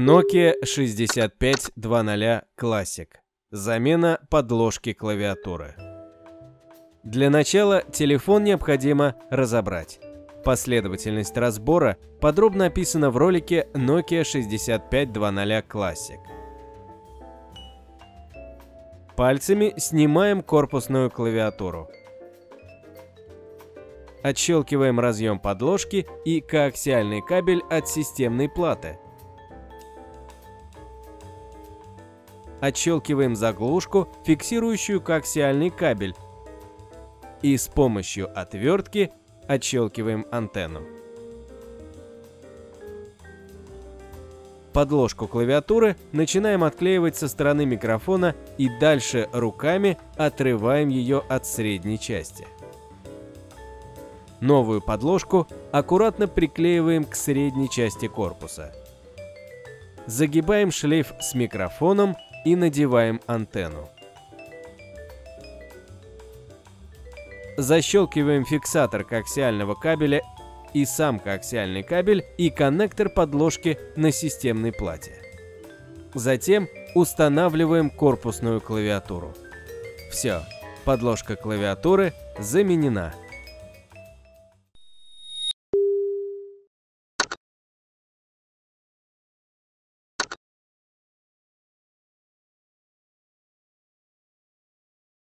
Nokia 6500 Classic. Замена подложки клавиатуры. Для начала телефон необходимо разобрать. Последовательность разбора подробно описана в ролике Nokia 6500 Classic. Пальцами снимаем корпусную клавиатуру. Отщелкиваем разъем подложки и коаксиальный кабель от системной платы – отщелкиваем заглушку, фиксирующую коаксиальный кабель, и с помощью отвертки отщелкиваем антенну. Подложку клавиатуры начинаем отклеивать со стороны микрофона и дальше руками отрываем ее от средней части. Новую подложку аккуратно приклеиваем к средней части корпуса. Загибаем шлейф с микрофоном и надеваем антенну. Защелкиваем фиксатор коаксиального кабеля и сам коаксиальный кабель и коннектор подложки на системной плате. Затем устанавливаем корпусную клавиатуру. Все, подложка клавиатуры заменена.